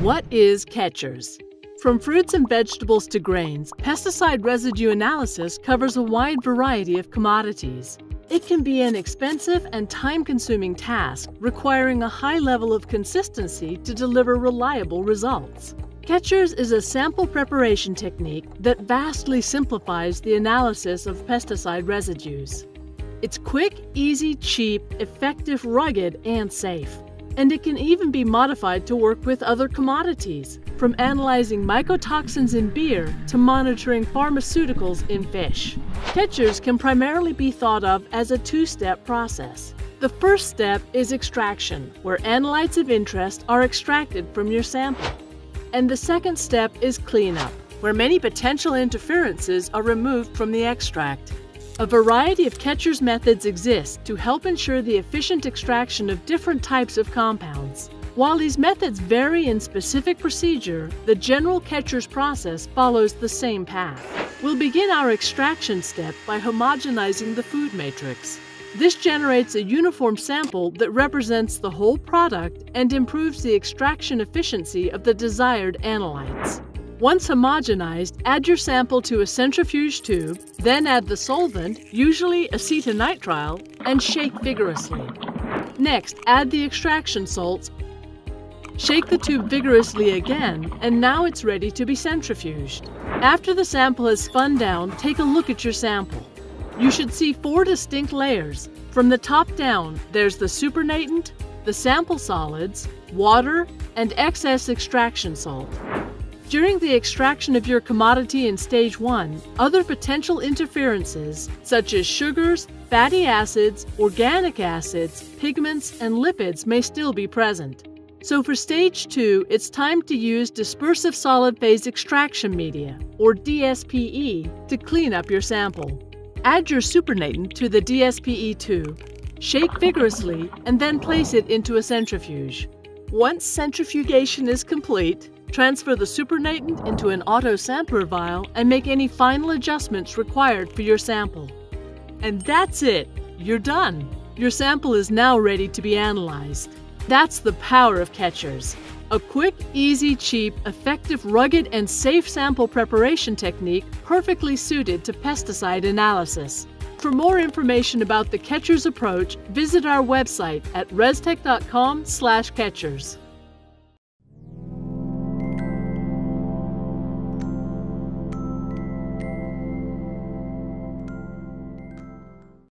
What is QuEChERS? From fruits and vegetables to grains, pesticide residue analysis covers a wide variety of commodities. It can be an expensive and time consuming task requiring a high level of consistency to deliver reliable results. QuEChERS is a sample preparation technique that vastly simplifies the analysis of pesticide residues. It's quick, easy, cheap, effective, rugged, and safe. And it can even be modified to work with other commodities, from analyzing mycotoxins in beer to monitoring pharmaceuticals in fish. QuEChERS can primarily be thought of as a two-step process. The first step is extraction, where analytes of interest are extracted from your sample. And the second step is cleanup, where many potential interferences are removed from the extract. A variety of QuEChERS methods exist to help ensure the efficient extraction of different types of compounds. While these methods vary in specific procedure, the general QuEChERS process follows the same path. We'll begin our extraction step by homogenizing the food matrix. This generates a uniform sample that represents the whole product and improves the extraction efficiency of the desired analytes. Once homogenized, add your sample to a centrifuge tube, then add the solvent, usually acetonitrile, and shake vigorously. Next, add the extraction salts. Shake the tube vigorously again, and now it's ready to be centrifuged. After the sample has spun down, take a look at your sample. You should see four distinct layers. From the top down, there's the supernatant, the sample solids, water, and excess extraction salt. During the extraction of your commodity in stage 1, other potential interferences, such as sugars, fatty acids, organic acids, pigments, and lipids, may still be present. So for stage 2, it's time to use dispersive solid phase extraction media, or DSPE, to clean up your sample. Add your supernatant to the DSPE tube, shake vigorously, and then place it into a centrifuge. Once centrifugation is complete, Transfer the supernatant into an auto sampler vial and make any final adjustments required for your sample. And that's it! You're done! Your sample is now ready to be analyzed. That's the power of QuEChERS. A quick, easy, cheap, effective, rugged, and safe sample preparation technique perfectly suited to pesticide analysis. For more information about the QuEChERS approach, visit our website at restek.com/quechers.